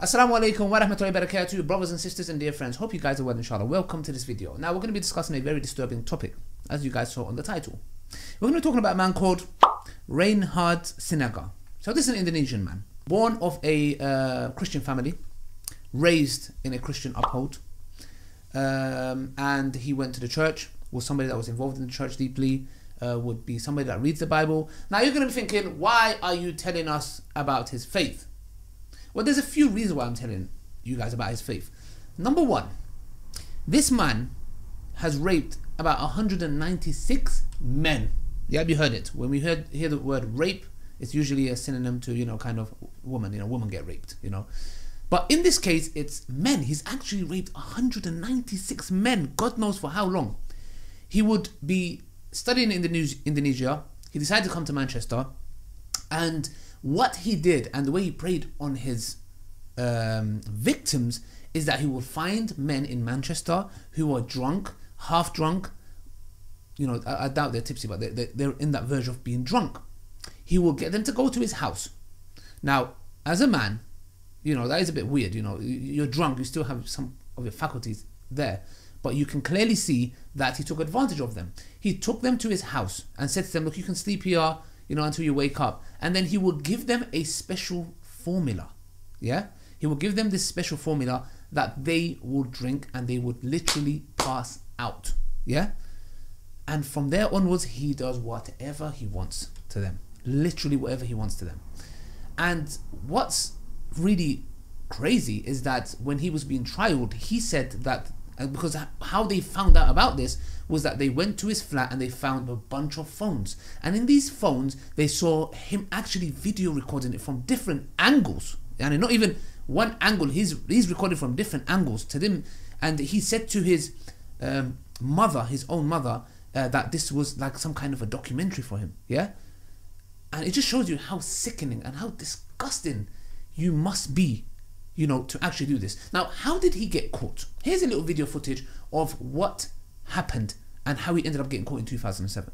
Assalamu alaikum wa rahmatullahi wa barakatuh, brothers and sisters and dear friends. Hope you guys are well, inshallah. Welcome to this video. Now, we're going to be discussing a very disturbing topic, as you guys saw on the title. We're going to be talking about a man called Reynhard Sinaga. So, this is an Indonesian man, born of a uh, Christian family, raised in a Christian uphold, um, and he went to the church, was somebody that was involved in the church deeply, uh, would be somebody that reads the Bible. Now, you're going to be thinking, why are you telling us about his faith? Well, there's a few reasons why I'm telling you guys about his faith. Number one, this man has raped about 196 men. Yeah, you heard it. When we heard hear the word rape, it's usually a synonym to you know kind of woman. You know, woman get raped. You know, but in this case, it's men. He's actually raped 196 men. God knows for how long. He would be studying in Indonesia. Indonesia. He decided to come to Manchester, and what he did and the way he preyed on his um, victims is that he will find men in Manchester who are drunk, half drunk. You know, I, I doubt they're tipsy, but they, they, they're in that verge of being drunk. He will get them to go to his house. Now, as a man, you know, that is a bit weird. You know, you're drunk, you still have some of your faculties there. But you can clearly see that he took advantage of them. He took them to his house and said to them, Look, you can sleep here you know, until you wake up. And then he will give them a special formula. Yeah? He will give them this special formula that they would drink and they would literally pass out. Yeah? And from there onwards, he does whatever he wants to them. Literally whatever he wants to them. And what's really crazy is that when he was being trialed, he said that because how they found out about this was that they went to his flat and they found a bunch of phones. And in these phones, they saw him actually video recording it from different angles. And not even one angle, he's, he's recorded from different angles to them. And he said to his um, mother, his own mother, uh, that this was like some kind of a documentary for him. Yeah? And it just shows you how sickening and how disgusting you must be you know, to actually do this. Now, how did he get caught? Here's a little video footage of what happened and how he ended up getting caught in 2007.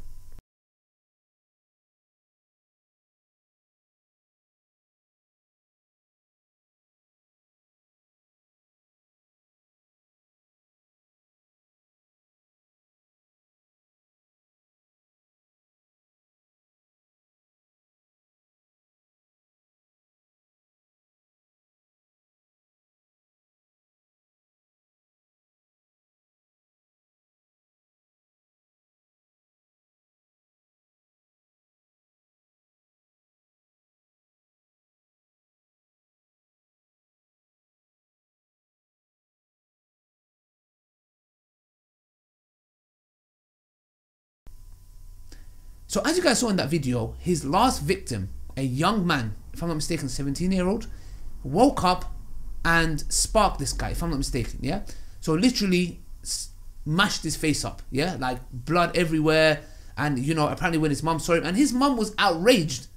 So as you guys saw in that video, his last victim, a young man, if I'm not mistaken, 17 year old, woke up and sparked this guy, if I'm not mistaken, yeah? So literally smashed his face up, yeah? Like blood everywhere. And, you know, apparently when his mum saw him, and his mum was outraged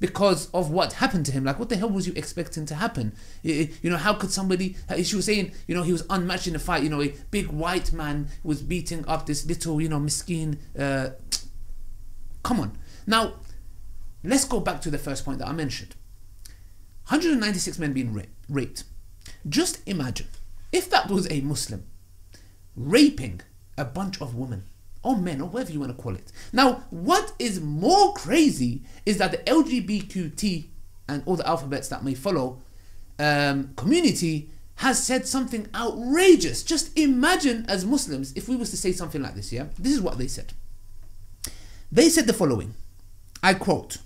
because of what happened to him. Like, what the hell was you expecting to happen? You know, how could somebody, she was saying, you know, he was unmatched in the fight. You know, a big white man was beating up this little, you know, miskin, uh, Come on. Now, let's go back to the first point that I mentioned 196 men being ra raped. Just imagine if that was a Muslim raping a bunch of women or men or whatever you want to call it. Now, what is more crazy is that the LGBTQT and all the alphabets that may follow um, community has said something outrageous. Just imagine as Muslims if we was to say something like this, yeah? This is what they said. They said the following. I quote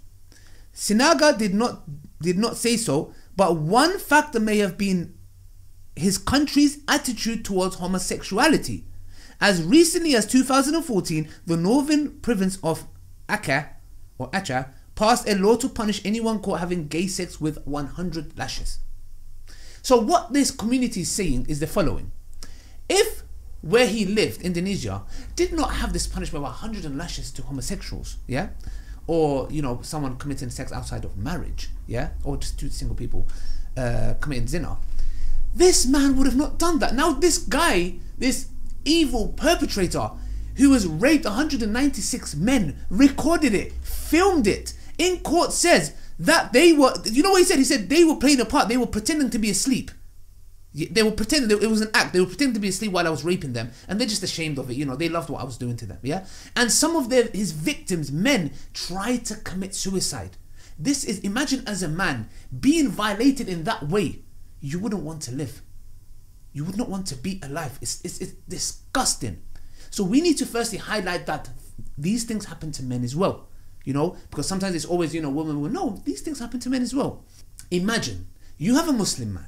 Sinaga did not did not say so, but one factor may have been his country's attitude towards homosexuality. As recently as 2014, the northern province of Aceh or Acha passed a law to punish anyone caught having gay sex with 100 lashes. So what this community is saying is the following. If where he lived, Indonesia, did not have this punishment of 100 lashes to homosexuals, yeah? Or, you know, someone committing sex outside of marriage, yeah? Or just two single people uh, committing zina. This man would have not done that. Now this guy, this evil perpetrator, who has raped 196 men, recorded it, filmed it, in court says that they were, you know what he said? He said they were playing a part, they were pretending to be asleep. They were pretending it was an act. They were pretending to be asleep while I was raping them, and they're just ashamed of it. You know, they loved what I was doing to them. Yeah, and some of their his victims, men, tried to commit suicide. This is imagine as a man being violated in that way. You wouldn't want to live. You would not want to be alive. It's, it's, it's disgusting. So we need to firstly highlight that these things happen to men as well. You know, because sometimes it's always, you know, women will know these things happen to men as well. Imagine you have a Muslim man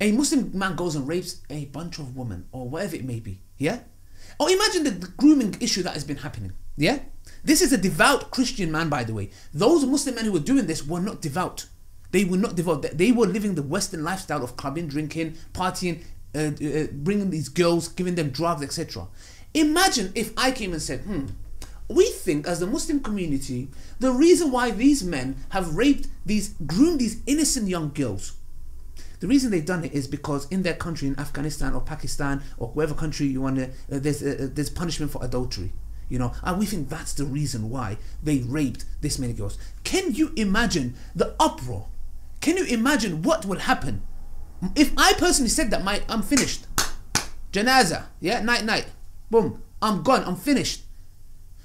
a Muslim man goes and rapes a bunch of women or whatever it may be. Yeah? Or imagine the, grooming issue that has been happening. Yeah? This is a devout Christian man, by the way. Those Muslim men who were doing this were not devout. They were not devout. They were living the Western lifestyle of clubbing, drinking, partying, uh, uh, bringing these girls, giving them drugs, etc. Imagine if I came and said, hmm, we think as the Muslim community, the reason why these men have raped these, groomed these innocent young girls the reason they've done it is because in their country, in Afghanistan or Pakistan or whatever country you want to, uh, there's uh, there's punishment for adultery. You know, and we think that's the reason why they raped this many girls. Can you imagine the uproar? Can you imagine what will happen if I personally said that? My I'm finished. Janaza, yeah, night night, boom, I'm gone, I'm finished.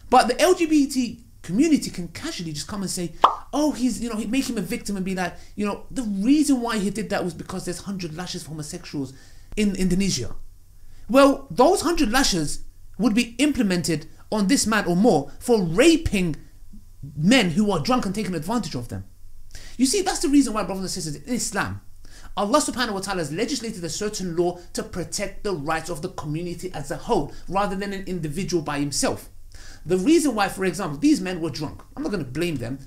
But the LGBT community can casually just come and say, oh, he's, you know, make him a victim and be like, you know, the reason why he did that was because there's 100 lashes for homosexuals in Indonesia. Well, those 100 lashes would be implemented on this man or more for raping men who are drunk and taking advantage of them. You see, that's the reason why, brothers and sisters, in Islam, Allah subhanahu wa ta'ala has legislated a certain law to protect the rights of the community as a whole rather than an individual by himself. The reason why, for example, these men were drunk, I'm not going to blame them.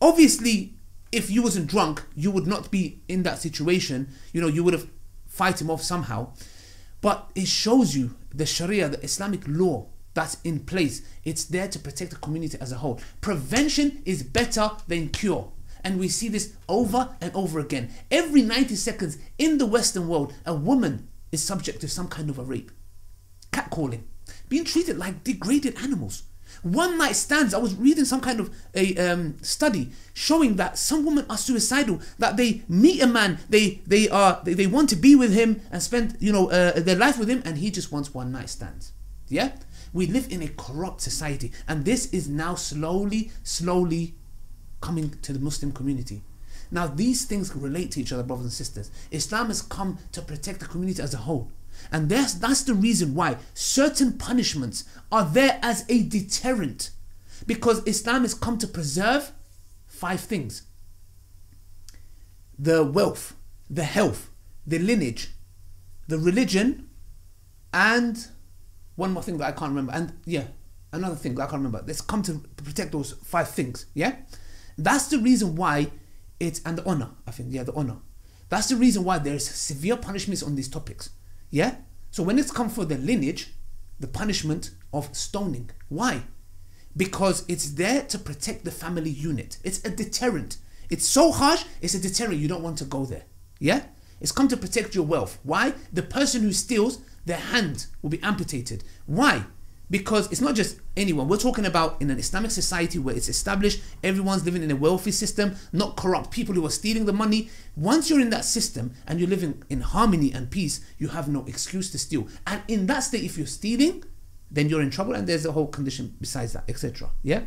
Obviously, if you wasn't drunk, you would not be in that situation. You know, you would have fight him off somehow. But it shows you the Sharia, the Islamic law that's in place. It's there to protect the community as a whole. Prevention is better than cure. And we see this over and over again. Every 90 seconds in the Western world, a woman is subject to some kind of a rape. Catcalling. Being treated like degraded animals. One night stands. I was reading some kind of a um, study showing that some women are suicidal. That they meet a man, they they are they, they want to be with him and spend you know uh, their life with him, and he just wants one night stands. Yeah, we live in a corrupt society, and this is now slowly, slowly coming to the Muslim community. Now these things relate to each other, brothers and sisters. Islam has come to protect the community as a whole. And that's, that's the reason why certain punishments are there as a deterrent. Because Islam has come to preserve five things the wealth, the health, the lineage, the religion, and one more thing that I can't remember. And yeah, another thing that I can't remember. Let's come to protect those five things. Yeah? That's the reason why it's, and the honor, I think, yeah, the honor. That's the reason why there's severe punishments on these topics. Yeah? So when it's come for the lineage, the punishment of stoning. Why? Because it's there to protect the family unit. It's a deterrent. It's so harsh, it's a deterrent. You don't want to go there. Yeah? It's come to protect your wealth. Why? The person who steals, their hand will be amputated. Why? Because it's not just anyone. We're talking about in an Islamic society where it's established, everyone's living in a wealthy system, not corrupt people who are stealing the money. Once you're in that system and you're living in harmony and peace, you have no excuse to steal. And in that state, if you're stealing, then you're in trouble, and there's a whole condition besides that, etc. Yeah.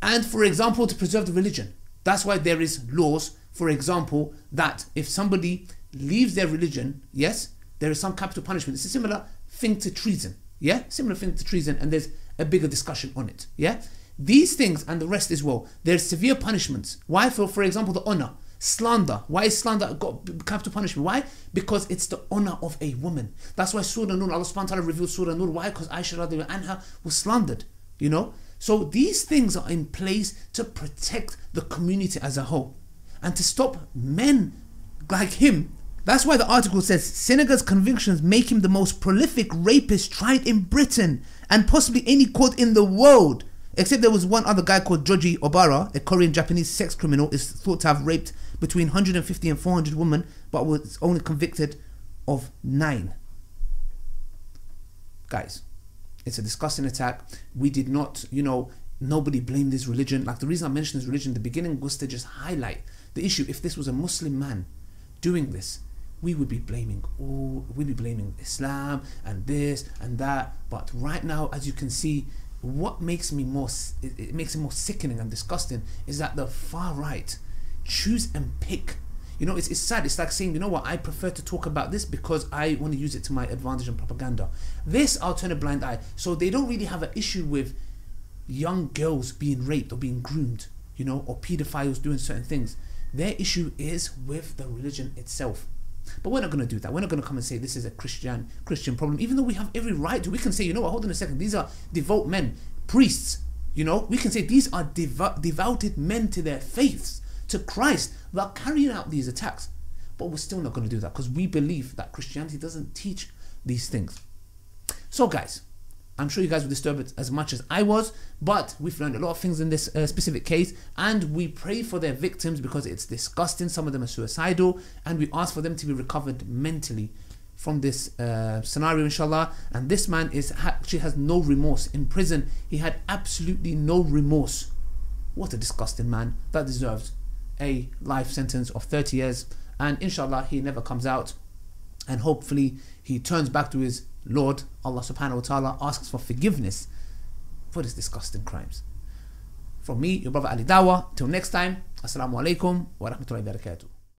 And for example, to preserve the religion, that's why there is laws. For example, that if somebody leaves their religion, yes, there is some capital punishment. It's a similar thing to treason yeah, similar thing to treason, and there's a bigger discussion on it. Yeah, these things and the rest as well. There's severe punishments. Why? For for example, the honor, slander. Why is slander got capital punishment? Why? Because it's the honor of a woman. That's why Surah Nur, Allah subhanahu wa ta'ala revealed Surah Nur. Why? Because Aisha radiallahu anha was slandered. You know. So these things are in place to protect the community as a whole, and to stop men like him that's why the article says Sinaga's convictions make him the most prolific rapist tried in Britain and possibly any court in the world. Except there was one other guy called Joji Obara, a Korean Japanese sex criminal, is thought to have raped between 150 and 400 women, but was only convicted of nine. Guys, It's a disgusting attack. We did not, you know, nobody blamed this religion. Like the reason I mentioned this religion in the beginning was to just highlight the issue. If this was a Muslim man doing this, we would be blaming all we'd be blaming Islam and this and that. But right now, as you can see, what makes me more it, makes it more sickening and disgusting is that the far right choose and pick you know, it's, it's sad. It's like saying, you know what, I prefer to talk about this because I want to use it to my advantage and propaganda. This, I'll turn a blind eye. So they don't really have an issue with young girls being raped or being groomed, you know, or pedophiles doing certain things. Their issue is with the religion itself. But we're not going to do that. We're not going to come and say this is a Christian Christian problem, even though we have every right to. We can say, you know what, hold on a second, these are devout men, priests. You know, we can say these are devo- devoted men to their faiths, to Christ, that are carrying out these attacks. But we're still not going to do that because we believe that Christianity doesn't teach these things. So, guys, I'm sure you guys were disturbed as much as I was, but we've learned a lot of things in this uh, specific case, and we pray for their victims because it's disgusting. Some of them are suicidal, and we ask for them to be recovered mentally from this uh, scenario, inshallah. And this man is actually has no remorse in prison. He had absolutely no remorse. What a disgusting man that deserves a life sentence of 30 years, and inshallah he never comes out, and hopefully he turns back to his Lord, Allah subhanahu wa ta'ala, asks for forgiveness for his disgusting crimes. From me, your brother Ali Dawah, till next time, Assalamu alaikum wa rahmatullahi wa barakatuh.